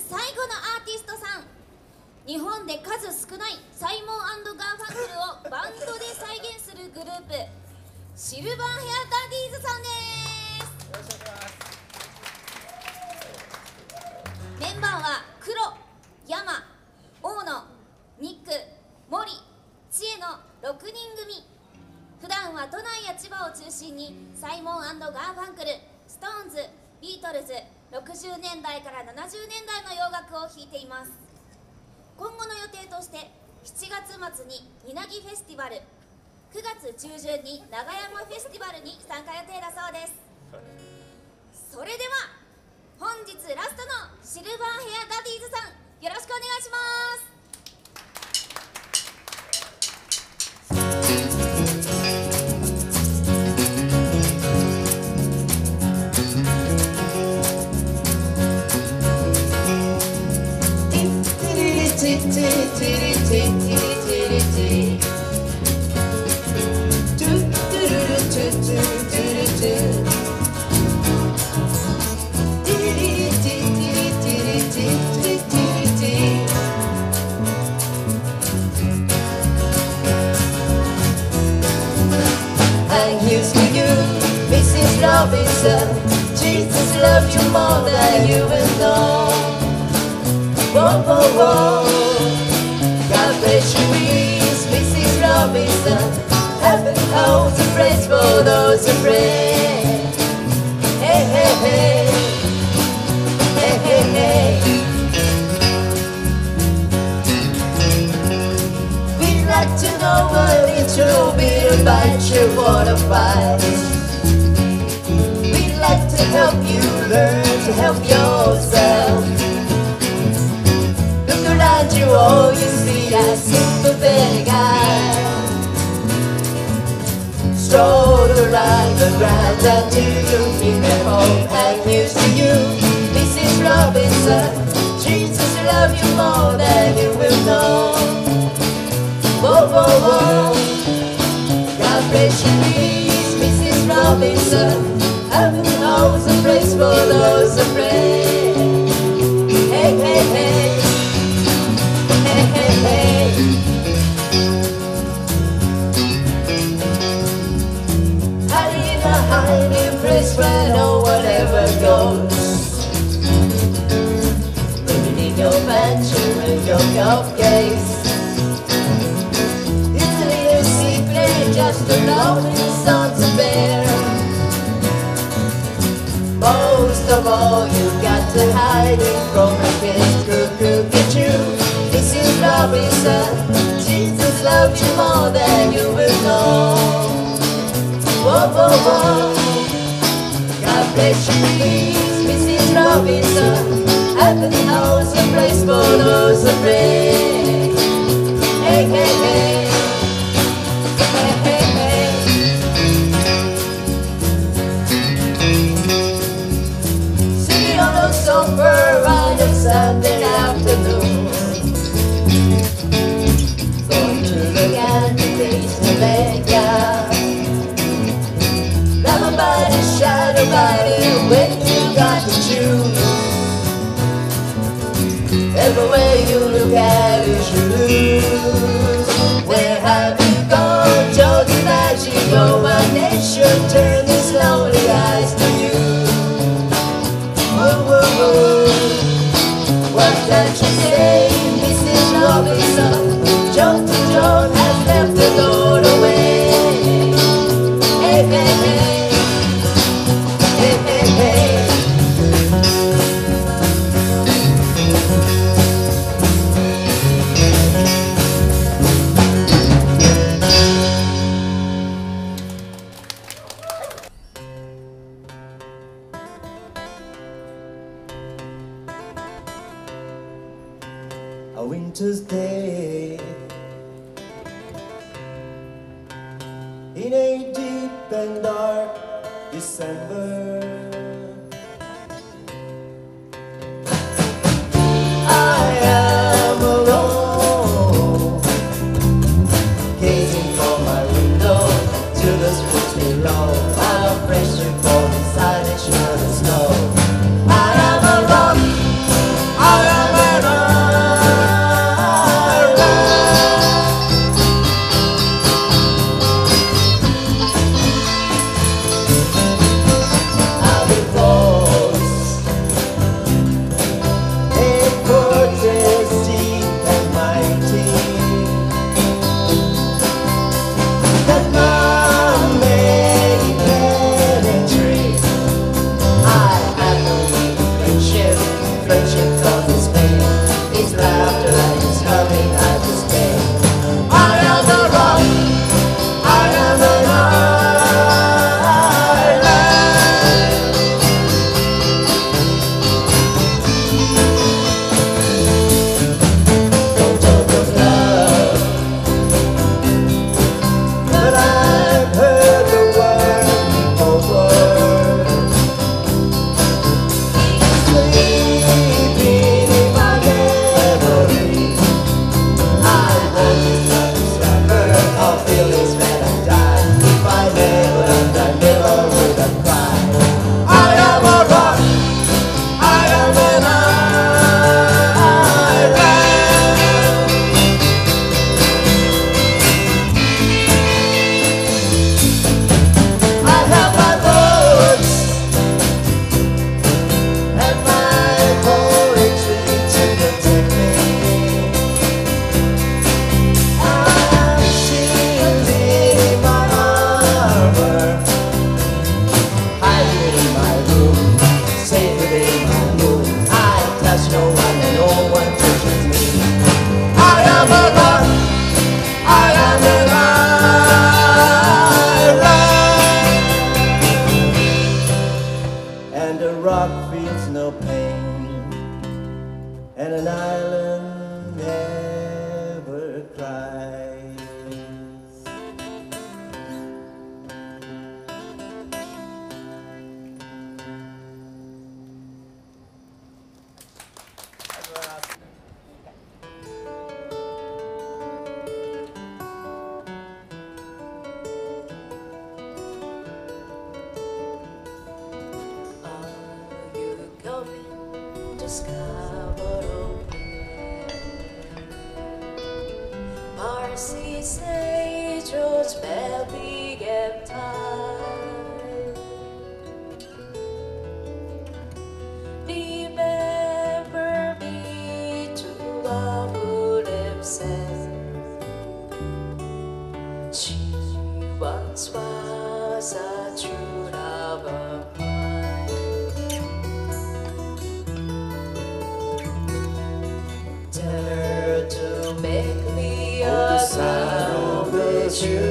最後のアーティストさん。日本で数少ないサイモンガーファンクルをバンドで再現するグループ。シルバーヘアダディーズさんです。メンバーは黒山大野ニック森知恵の6人組。普段は都内や千葉を中心にサイモンガーファンクルストーンズビートルズ60年代から70年代の洋楽を弾いています。今後の予定として7月末に稲城フェスティバル9月中旬に長山フェスティバルに参加予定だそうです。それでは本日ラストのシルバーヘアダディーズさんよろしくお願いします。like to know what it's will be about you wanna fight. We'd like to help you learn to help yourself. Look around you, all you see are sympathetic eyes. Stroll around the grounds do you feel at home and here's to you. Mrs. Robinson, Jesus love you more than you will know whoa, whoa, whoa. God bless you, please, Mrs. Robinson. Heaven knows a place for those afraid. Hey, hey, hey. Hey, hey, hey. Hiding in a hiding place where no one ever goes. Living your mansion with your cupcakes. astronaut is on to bear. Most of all, you got to hide it from a kid cuckoo you This is Robinson. Jesus loves you more than you will know. Whoa, whoa, whoa. God bless you, please, Mrs. Robinson. After the house, a place for those afraid. Hey, hey, hey. Sunday afternoon. Going to the candy taste the baker. Love body, shadow body, when you got to choose. Every way you look at Lunch is saved, Mrs. Robinson. Jones to Jones has left the door. a winter's day in a deep and dark December.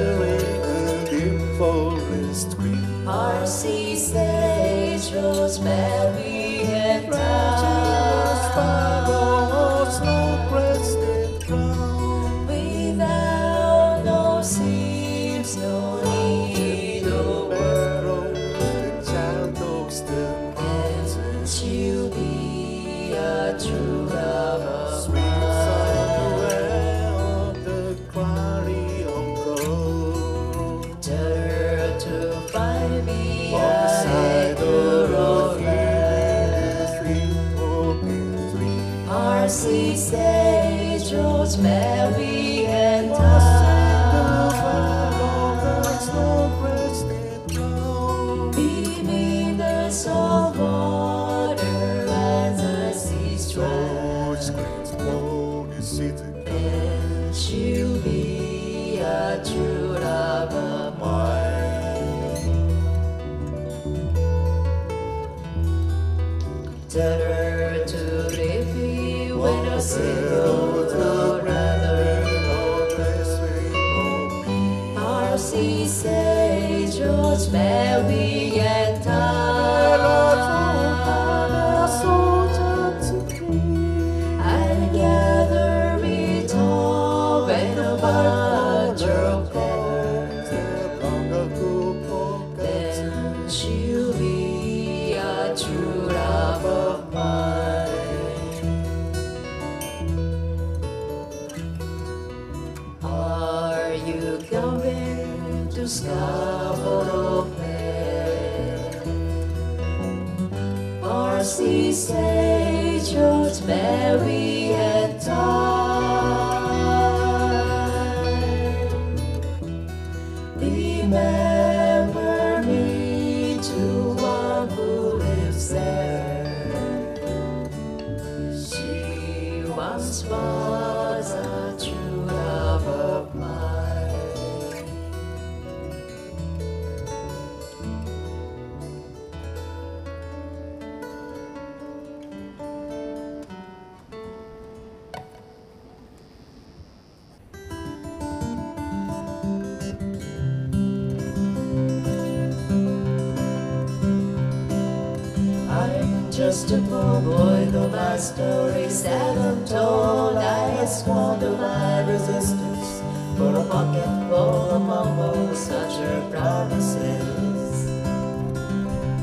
doing as great, oh, you see the mercy stay, church, Mary, at dawn. For a pocket full of such utter promises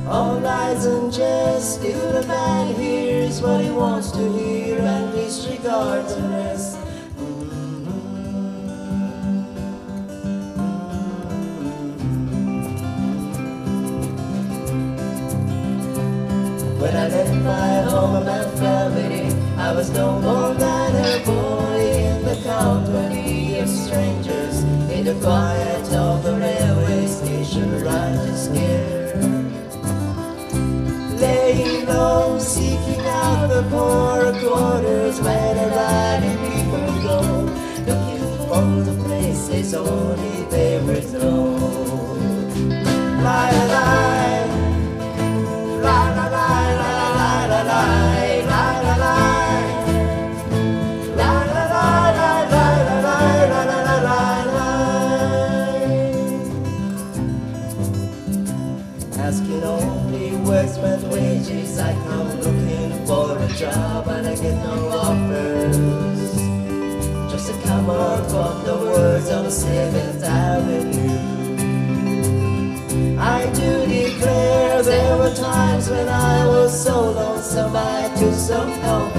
All lies and jest If the man hears what he wants to hear And disregards the rest When I left my home and my family, I was no more than a boy. see the quiet of the railway station right scared. Laying low, seeking out the poorer quarters where the riding people go, looking for the places only they were thrown. Lie, lie. 7th Avenue. I do declare there were times when I was so lonesome I took some help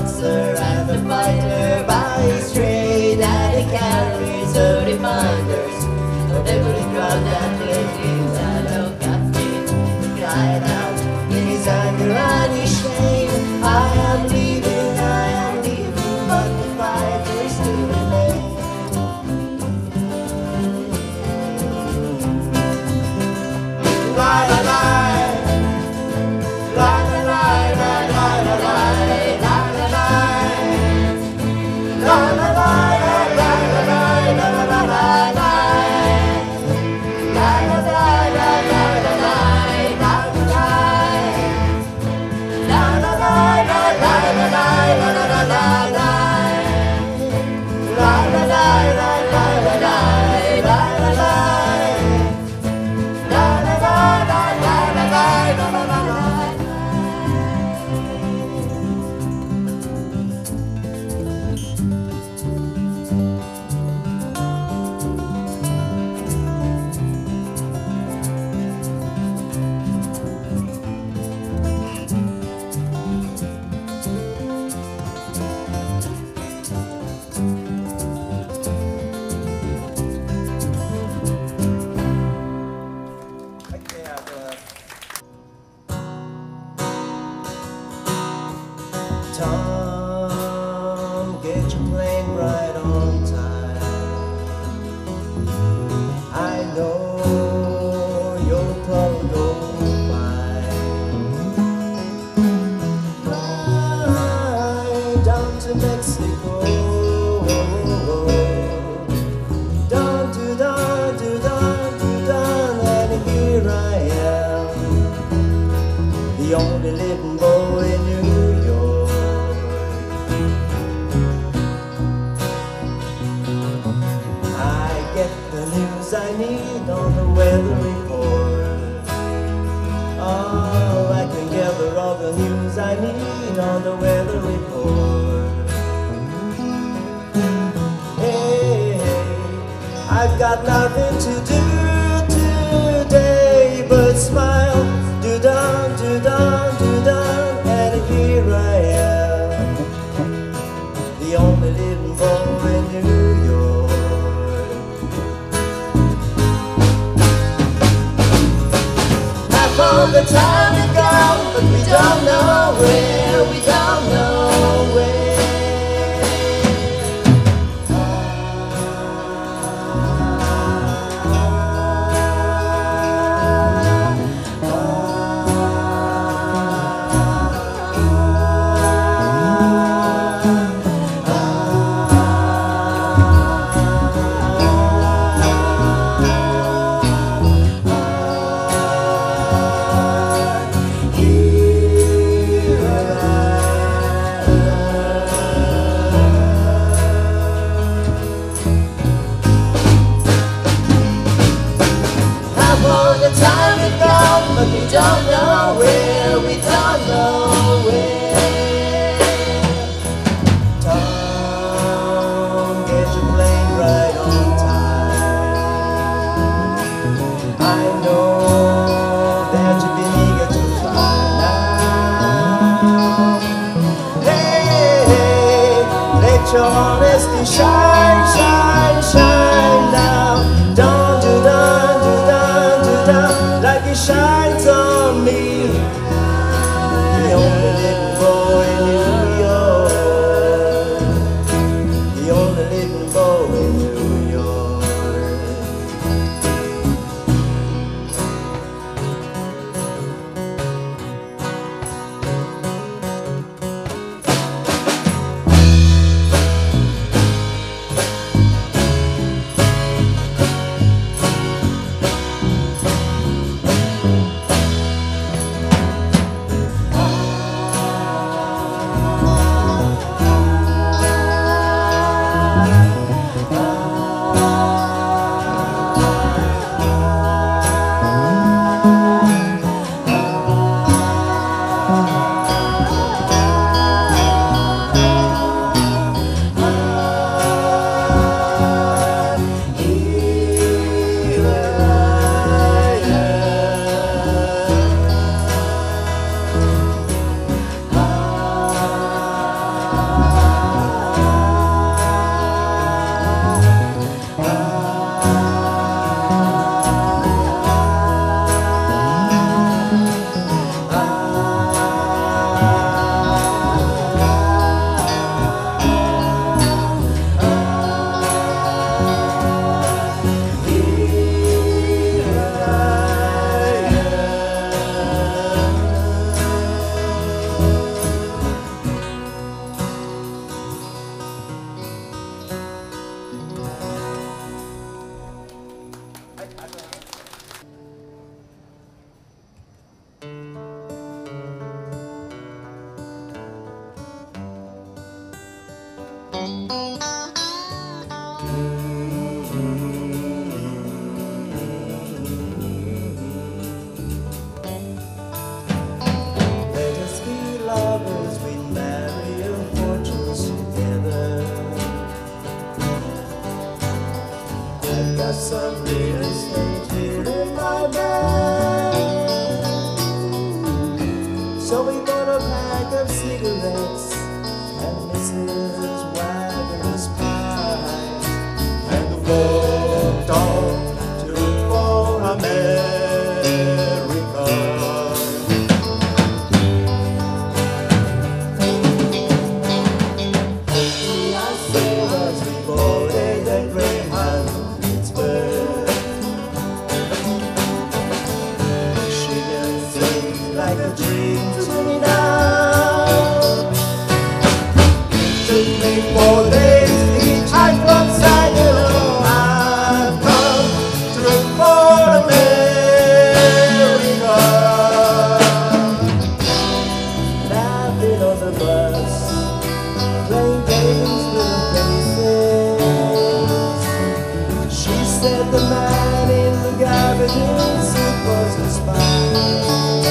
boxer and the fighter. By his trade at the galleries of reminders Of every crowd that lives in the look at me all the time to go, but we don't know where. So we bought a pack of cigarettes and listened. man in the garbage is was a spy.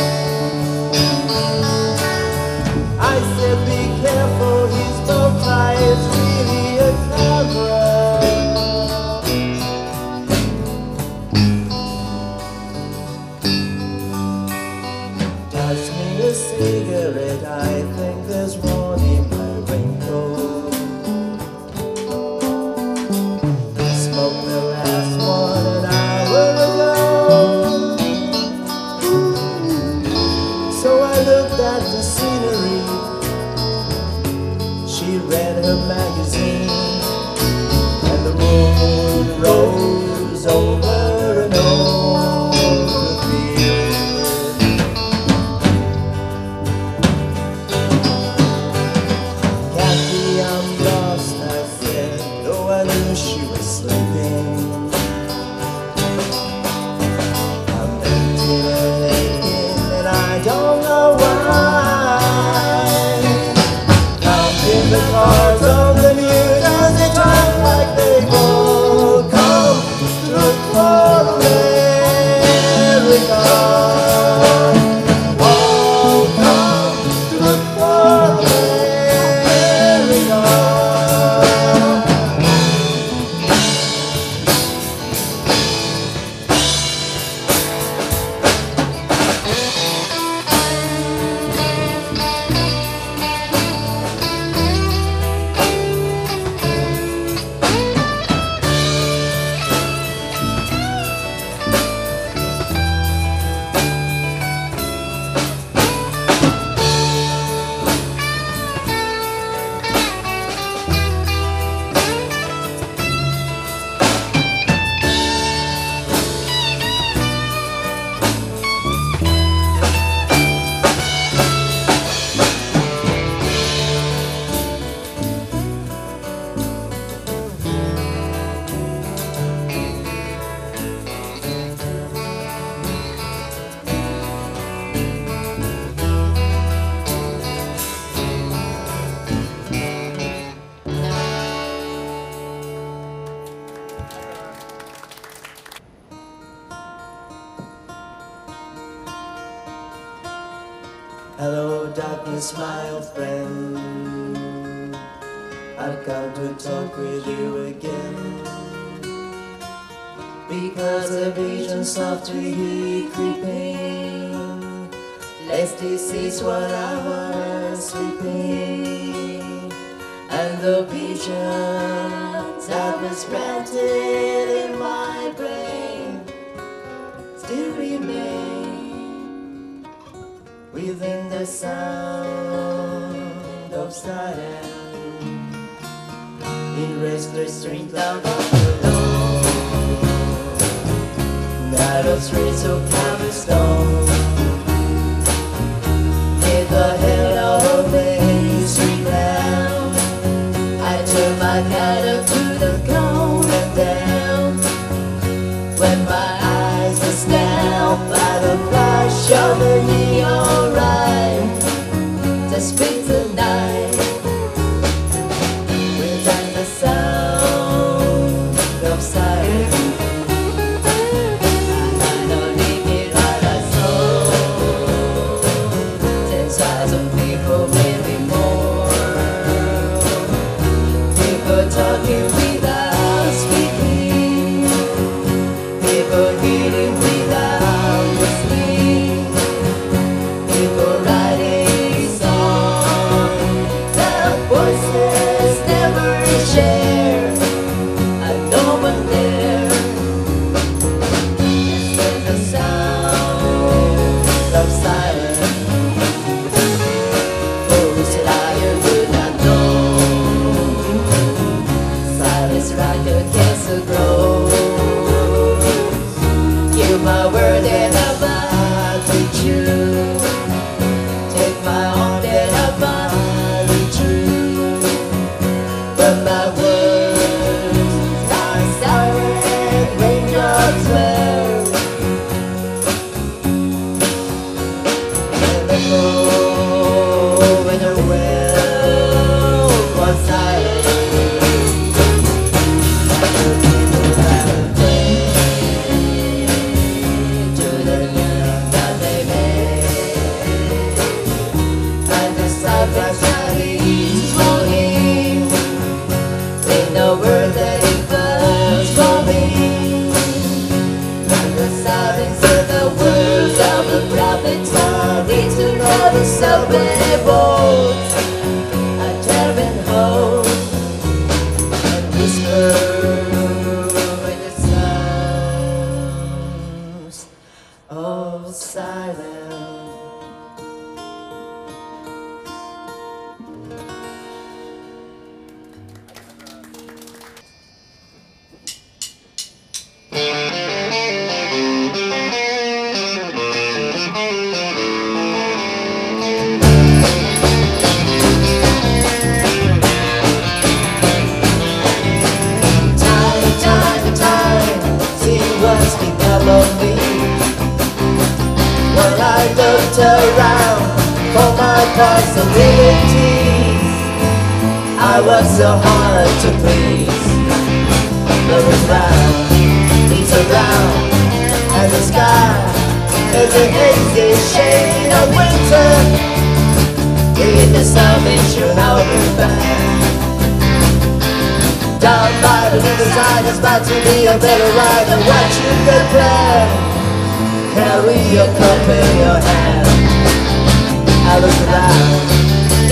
because the vision softly creeping, lest he sees what I was sleeping, and the vision that was planted in my brain still remain within the sound of silence in restless dreams. shadows raise so cobblestone. Hit the. Oh. A shade of winter. In the should now be back. Down by the riverside, it's about to be a better ride than what you could plan. Carry your cup in your hand. I look around,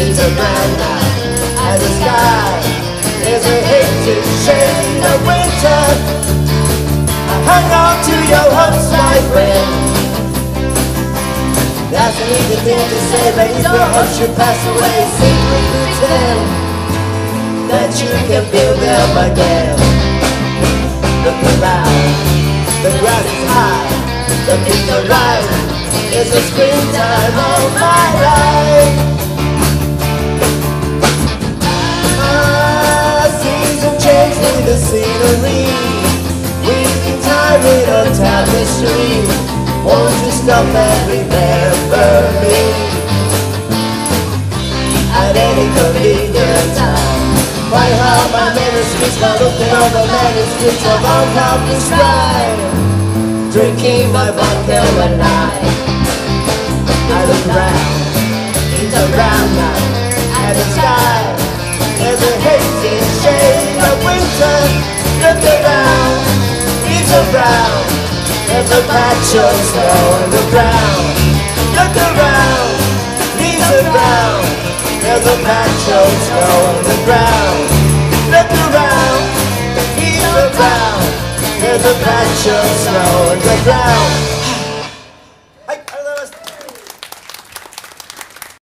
it's around now, and the sky is a hazy shade of winter. I hang on to your hopes, my friend. That's an easy thing to say, but if your hopes should pass away, simply pretend that you can build them again. Look around, the grass is high, the beat are right. It's the springtime of my life. Ah, season change with the scenery. We've been tired of tapestry. Won't you stop and remember me? At any convenient time. Why have my manuscripts by looking over manuscripts of uncounted scribe? Drinking my vodka one night. I look round, it's around now, and the sky is a hazy shade of winter. Look around, around, there's a patch of snow on the ground. Look around, it's around, there's a patch of snow on the ground. Look around, it's around, there's a patch of snow on the ground.